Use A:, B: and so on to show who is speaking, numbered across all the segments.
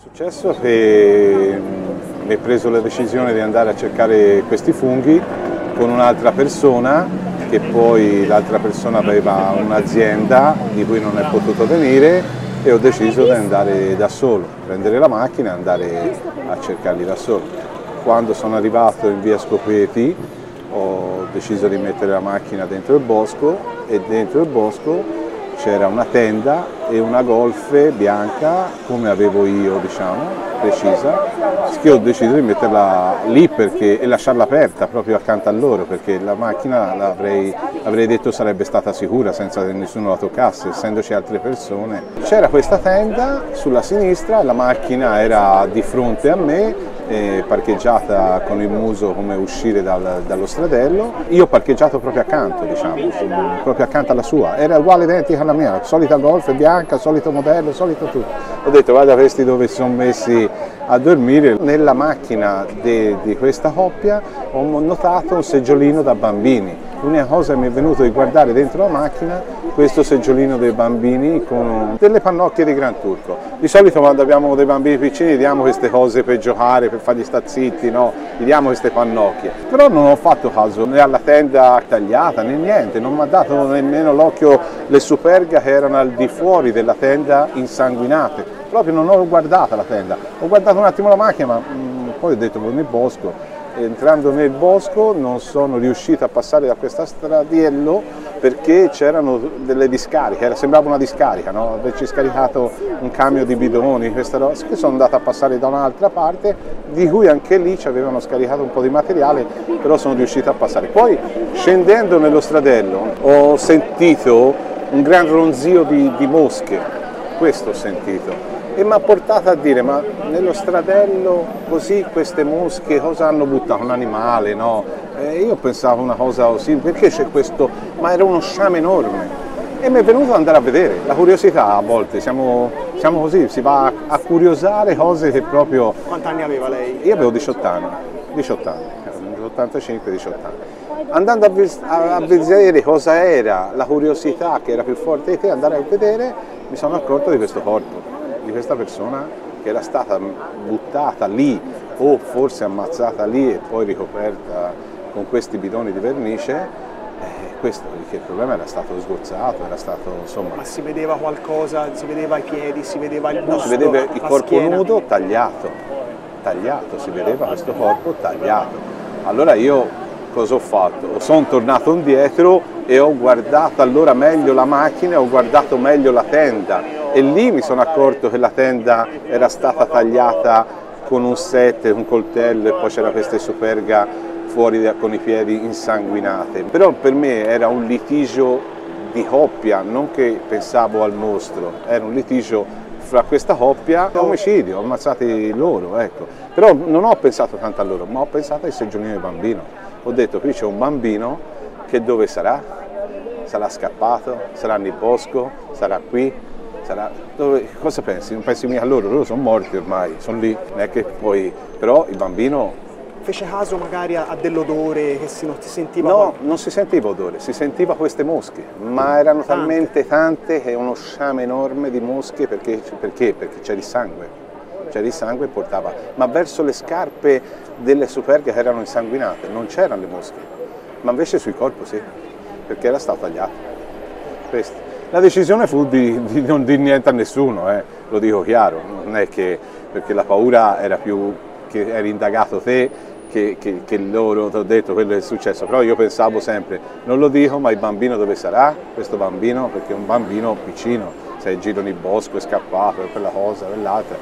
A: successo che mm, mi ho preso la decisione di andare a cercare questi funghi con un'altra persona che poi l'altra persona aveva un'azienda di cui non è potuto venire e ho deciso di andare da solo, prendere la macchina e andare a cercarli da solo. Quando sono arrivato in via Scopeti ho deciso di mettere la macchina dentro il bosco e dentro il bosco c'era una tenda e una golfe bianca come avevo io diciamo precisa che ho deciso di metterla lì perché, e lasciarla aperta proprio accanto a loro perché la macchina avrei, avrei detto sarebbe stata sicura senza che nessuno la toccasse essendoci altre persone. C'era questa tenda sulla sinistra la macchina era di fronte a me eh, parcheggiata con il muso come uscire dal, dallo stradello. Io ho parcheggiato proprio accanto, diciamo, proprio accanto alla sua. Era uguale identica alla mia, solita golf bianca, solito modello, solito tutto. Ho detto vado a questi dove si sono messi a dormire. Nella macchina di questa coppia ho notato un seggiolino da bambini. L'unica cosa che mi è venuto di guardare dentro la macchina questo seggiolino dei bambini con delle pannocchie di Gran Turco. Di solito quando abbiamo dei bambini piccini diamo queste cose per giocare, per fargli sta zitti, no? gli diamo queste pannocchie. Però non ho fatto caso né alla tenda tagliata né niente, non mi ha dato nemmeno l'occhio le superga che erano al di fuori della tenda insanguinate. Proprio non ho guardata la tenda, ho guardato un attimo la macchina ma mh, mm, poi ho detto nel bosco entrando nel bosco non sono riuscito a passare da questa stradiello perché c'erano delle discariche, sembrava una discarica, no? averci scaricato un camion di bidoni, questa roba, che sono andato a passare da un'altra parte, di cui anche lì ci avevano scaricato un po' di materiale, però sono riuscito a passare. Poi scendendo nello stradello ho sentito un gran ronzio di, di mosche, questo ho sentito e mi ha portato a dire ma nello stradello così queste mosche cosa hanno buttato? Un animale, no? E io pensavo una cosa così, perché c'è questo? Ma era uno sciame enorme e mi è venuto ad andare a vedere, la curiosità a volte, siamo, siamo così, si va a, curiosare cose che proprio...
B: Quanti anni aveva lei?
A: Io avevo 18 anni, 18 anni, 85-18 anni. Andando a, a, vedere cosa era la curiosità che era più forte di te, andare a vedere, mi sono accorto di questo corpo di questa persona che era stata buttata lì o forse ammazzata lì e poi ricoperta con questi bidoni di vernice, eh, questo perché il problema era stato sgozzato, era stato insomma...
B: Ma si vedeva qualcosa, si vedeva i piedi, si vedeva il busto,
A: no, si vedeva il corpo schiena. nudo tagliato, tagliato, si vedeva questo corpo tagliato. Allora io cosa ho fatto? Sono tornato indietro e ho guardato allora meglio la macchina, ho guardato meglio la tenda e lì mi sono accorto che la tenda era stata tagliata con un set, un coltello e poi c'era questa superga fuori con i piedi insanguinate. Però per me era un litigio di coppia, non che pensavo al mostro, era un litigio fra questa coppia e omicidio, ammazzati loro, ecco. Però non ho pensato tanto a loro, ma ho pensato ai seggiolini del bambino. Ho detto qui c'è un bambino che dove sarà? Sarà scappato? Sarà nel bosco? Sarà qui? sarà, dove, cosa pensi? Non pensi mica a loro, loro sono morti ormai, sono lì, non è che poi, però il bambino...
B: Fece caso magari a, dell'odore che si, non si sentiva?
A: No, qualche... non si sentiva odore, si sentiva queste mosche, ma erano tante. talmente tante che è uno sciame enorme di mosche perché, perché? perché c'era il sangue c'era il sangue e portava, ma verso le scarpe delle superghe che erano insanguinate non c'erano le mosche, ma invece sui corpi sì, perché era stato tagliato. Questo. La decisione fu di, di non dire niente a nessuno, eh, lo dico chiaro, non è che perché la paura era più che eri indagato te che, che, che loro, ti ho detto quello che è successo, però io pensavo sempre, non lo dico, ma il bambino dove sarà? Questo bambino, perché è un bambino piccino, se giro nel bosco è scappato, quella cosa, quell'altra.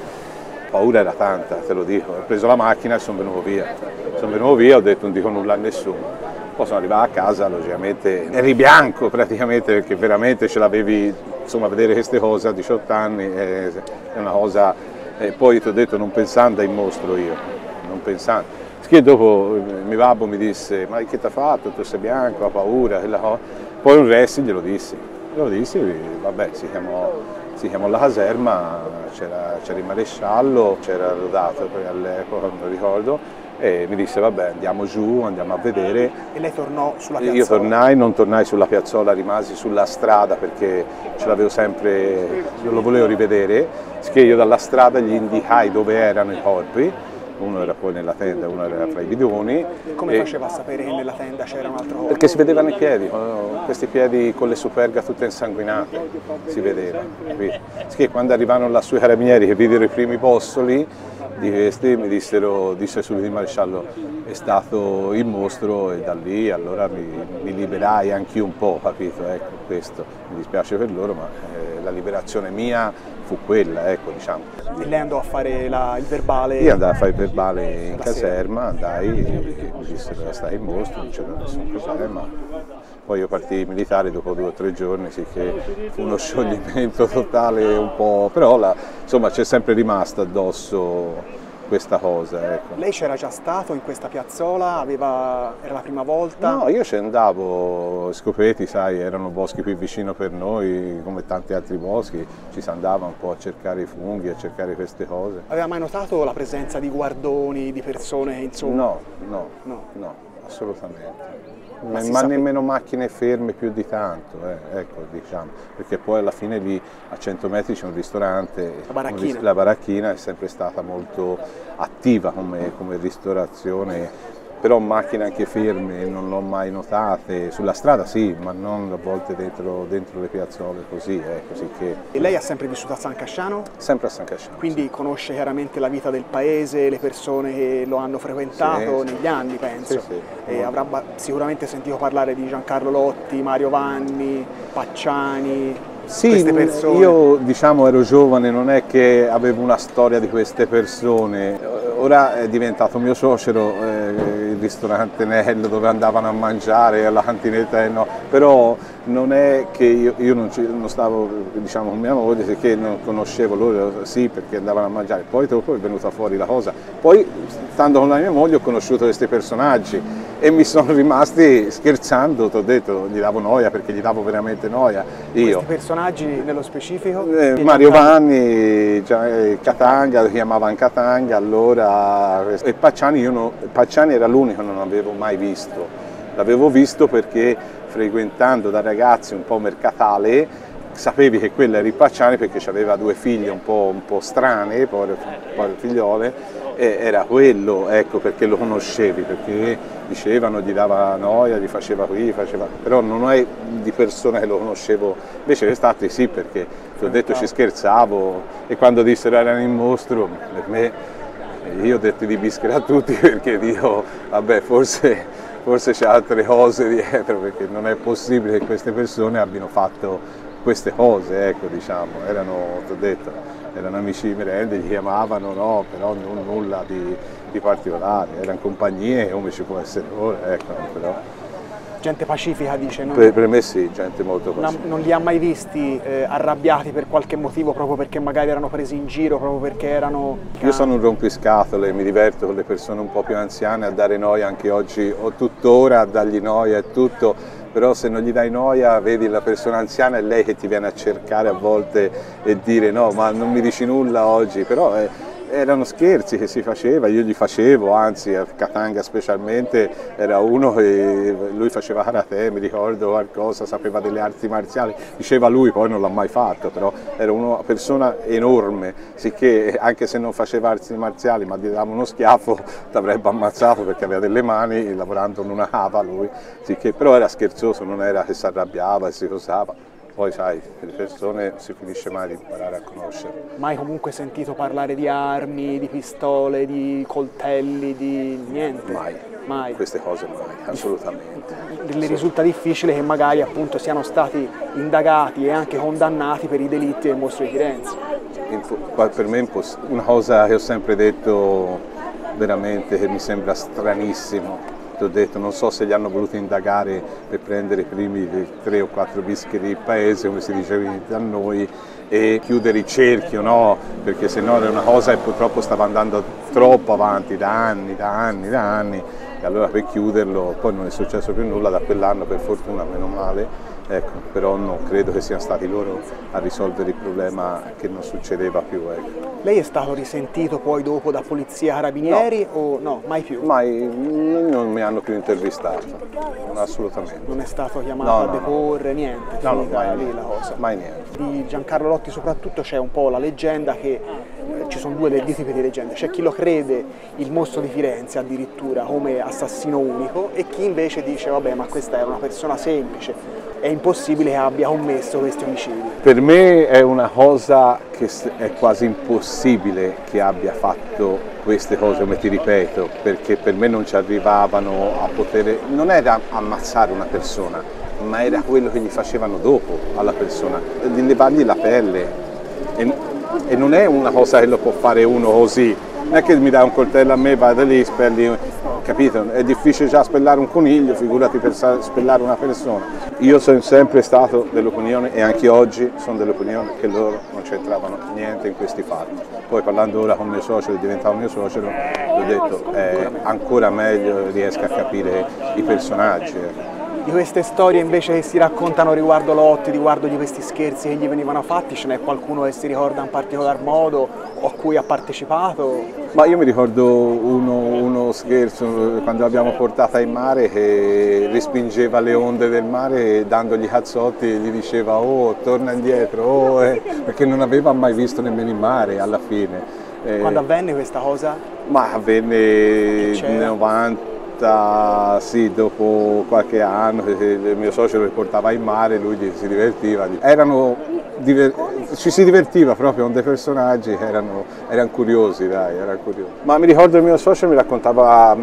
A: Paura era tanta, te lo dico, ho preso la macchina e sono venuto via. Sono venuto via, ho detto non dico nulla a nessuno. Poi sono arrivato a casa, logicamente eri bianco praticamente perché veramente ce l'avevi, insomma, vedere queste cose a 18 anni è una cosa, e poi ti ho detto non pensando ai mostro io, non pensando. Che dopo il mio babbo mi disse, ma che ti ha fatto? Tu sei bianco, ha paura, poi un resto glielo dissi, glielo dissi, vabbè, si chiamò, si chiamò la caserma, c'era il maresciallo, c'era rodato all'epoca, non ricordo, e mi disse vabbè andiamo giù, andiamo a vedere.
B: E lei tornò sulla piazzola?
A: Io tornai, non tornai sulla piazzola, rimasi sulla strada perché ce l'avevo sempre, io lo volevo rivedere, che io dalla strada gli indicai dove erano i corpi, uno era poi nella tenda, uno era fra i bidoni.
B: Come e... faceva a sapere che nella tenda c'era un altro corpo?
A: Perché si vedevano i piedi, questi piedi con le superga tutte insanguinate, si vedeva. Che quando arrivarono lassù i carabinieri che videro i primi postoli, di questi mi dissero, disse subito il maresciallo è stato il mostro e da lì allora mi, mi liberai anche un po', capito? Ecco, questo. Mi dispiace per loro ma eh, la liberazione mia fu quella, ecco diciamo.
B: E lei andò a fare la, il verbale?
A: Io andai a fare il verbale in caserma, andai e mi dissero stai il mostro, non c'era nessun problema. Poi io partii militare dopo due o tre giorni, sì che fu uno scioglimento totale un po', però la, insomma c'è sempre rimasta addosso questa cosa. Ecco.
B: Lei c'era già stato in questa piazzola? Aveva... Era la prima volta?
A: No, io ci andavo, scopeti, sai, erano boschi qui vicino per noi, come tanti altri boschi, ci si andava un po' a cercare i funghi, a cercare queste cose.
B: Aveva mai notato la presenza di guardoni, di persone, insomma?
A: No, no, no, no assolutamente ma, ma nemmeno macchine ferme più di tanto, eh, ecco, diciamo, perché poi alla fine lì a 100 metri c'è un ristorante,
B: la baracchina.
A: la baracchina è sempre stata molto attiva come, come ristorazione però macchine anche ferme non l'ho mai notate, sulla strada sì, ma non a volte dentro, dentro le piazzole così, eh, così che...
B: E lei ha sempre vissuto a San Casciano?
A: Sempre a San Casciano.
B: Quindi sì. conosce chiaramente la vita del paese, le persone che lo hanno frequentato sì, negli anni, penso.
A: Sì,
B: e avrà sicuramente sentito parlare di Giancarlo Lotti, Mario Vanni, Pacciani,
A: sì, io diciamo ero giovane, non è che avevo una storia di queste persone, ora è diventato mio suocero eh, il ristorante Nello dove andavano a mangiare, la cantinetta no, però non è che io, io non, ci, non, stavo diciamo, con mia moglie, che non conoscevo loro, sì perché andavano a mangiare, poi dopo è venuta fuori la cosa, poi stando con la mia moglie ho conosciuto questi personaggi e mi sono rimasti scherzando, ti ho detto, gli davo noia perché gli davo veramente noia. Io.
B: Questi personaggi nello specifico?
A: Eh, Mario Vanni, eh, Catanga, lo chiamavano Catanga, allora, e Pacciani, no, Pacciani era l'unico che non avevo mai visto, l'avevo visto perché frequentando da ragazzi un po' mercatale sapevi che quella era il Pacciani perché aveva due figlie un po', un po strane, poi, figliole, e era quello, ecco, perché lo conoscevi, perché dicevano, gli dava noia, gli faceva qui, faceva... però non è di persona che lo conoscevo, invece quest'altri sì, perché ti ho detto ci scherzavo e quando dissero erano in mostro, per me, io ho detto di bischera a tutti perché dico, vabbè, forse, forse c'è altre cose dietro, perché non è possibile che queste persone abbiano fatto queste cose, ecco, diciamo, erano, ho detto, erano amici di merende, gli chiamavano, no, però non, nulla di, di, particolare, erano compagnie come ci può essere ora, ecco, però.
B: Gente pacifica dice?
A: Non, per, per, me sì, gente molto pacifica.
B: Non, non li ha mai visti eh, arrabbiati per qualche motivo, proprio perché magari erano presi in giro, proprio perché erano...
A: Io sono un rompiscatole, mi diverto con le persone un po' più anziane a dare noia anche oggi, o tuttora a dargli noia e tutto, però se non gli dai noia vedi la persona anziana è lei che ti viene a cercare a volte e dire no ma non mi dici nulla oggi, però è, erano scherzi che si faceva, io gli facevo, anzi a Katanga specialmente era uno che lui faceva karate, mi ricordo qualcosa, sapeva delle arti marziali, diceva lui, poi non l'ha mai fatto, però era una persona enorme, sicché anche se non faceva arti marziali ma gli dava uno schiaffo ti avrebbe ammazzato perché aveva delle mani lavorando in una cava lui, sicché, però era scherzoso, non era che si arrabbiava e si cosava poi sai, le persone si finisce mai di imparare a conoscere.
B: Mai comunque sentito parlare di armi, di pistole, di coltelli, di niente?
A: Mai. Mai. Queste cose mai, assolutamente.
B: Le risulta difficile che magari appunto siano stati indagati e anche condannati per i delitti del mostro di Firenze.
A: Per me è una cosa che ho sempre detto veramente che mi sembra stranissimo ti ho detto, non so se li hanno voluti indagare per prendere i primi tre o quattro bischi del paese, come si diceva da noi, e chiudere il cerchio, no? perché se no era una cosa che purtroppo stava andando troppo avanti da anni, da anni, da anni, e allora per chiuderlo poi non è successo più nulla da quell'anno per fortuna, meno male, ecco, però non credo che siano stati loro a risolvere il problema che non succedeva più. Ecco.
B: Lei è stato risentito poi dopo da polizia carabinieri no. o no? Mai più?
A: Mai, non mi hanno più intervistato, assolutamente.
B: Non è stato chiamato no, a deporre, niente?
A: No, no, mai,
B: lì la cosa.
A: mai niente.
B: Di Giancarlo Lotti soprattutto c'è un po' la leggenda che sono due tipi di leggende, c'è chi lo crede il mostro di Firenze addirittura come assassino unico e chi invece dice vabbè ma questa era una persona semplice, è impossibile che abbia commesso questi omicidi.
A: Per me è una cosa che è quasi impossibile che abbia fatto queste cose, come ti ripeto, perché per me non ci arrivavano a poter, non era ammazzare una persona, ma era quello che gli facevano dopo alla persona, di levargli la pelle. E, non è una cosa che lo può fare uno così, non è che mi dai un coltello a me, vado lì, spelli, capito? È difficile già spellare un coniglio, figurati per spellare una persona. Io sono sempre stato dell'opinione e anche oggi sono dell'opinione che loro non c'entravano niente in questi fatti. Poi parlando ora con mio suocero, è diventato mio gli ho detto eh, ancora meglio riesco a capire i personaggi
B: di queste storie invece che si raccontano riguardo Lotti, riguardo di questi scherzi che gli venivano fatti, ce n'è qualcuno che si ricorda in particolar modo o a cui ha partecipato?
A: Ma io mi ricordo uno, uno scherzo quando l'abbiamo portata in mare che respingeva le onde del mare e dandogli cazzotti gli diceva oh torna indietro, oh, eh, perché non aveva mai visto nemmeno il mare alla fine.
B: Eh, quando avvenne questa cosa?
A: Ma avvenne nel 90 volta, sì, dopo qualche anno, il mio socio lo portava in mare, lui si divertiva. Erano, diver, ci si divertiva proprio con dei personaggi che erano, erano curiosi, dai, erano curiosi. Ma mi ricordo il mio socio mi raccontava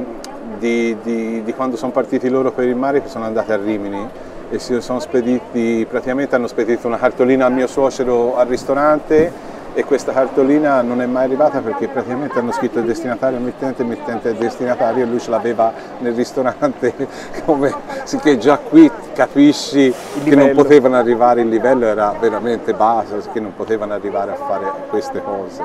A: di, di, di quando sono partiti loro per il mare che sono andati a Rimini e si sono spediti, praticamente hanno spedito una cartolina al mio suocero al ristorante e questa cartolina non è mai arrivata perché praticamente hanno scritto il destinatario, mittente, il mittente destinatario e lui ce l'aveva nel ristorante come che già qui capisci che non potevano arrivare, il livello era veramente basso, che non potevano arrivare a fare queste cose.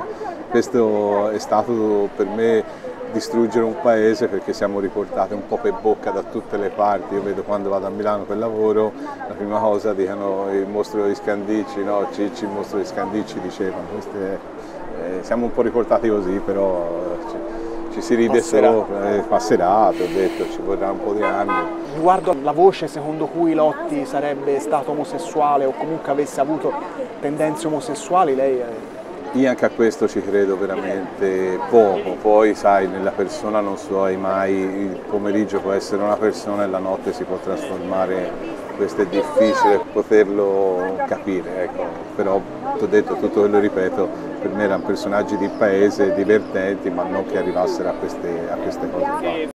A: Questo è stato per me distruggere un paese perché siamo riportati un po' per bocca da tutte le parti, io vedo quando vado a Milano per lavoro, la prima cosa dicono il mostro di Scandicci, no Cicci il mostro di Scandicci dicevano, Queste, eh, siamo un po' riportati così però ci, ci si ride passerà. solo, eh, passerà, ti ho detto, ci vorrà un po' di anni.
B: Riguardo alla voce secondo cui Lotti sarebbe stato omosessuale o comunque avesse avuto tendenze omosessuali, lei... È
A: io anche a questo ci credo veramente poco, poi sai nella persona non sai mai, il pomeriggio può essere una persona e la notte si può trasformare, questo è difficile poterlo capire, ecco. però ti ho detto tutto quello ripeto, per me erano personaggi di paese divertenti ma non che arrivassero a queste, a queste cose qua.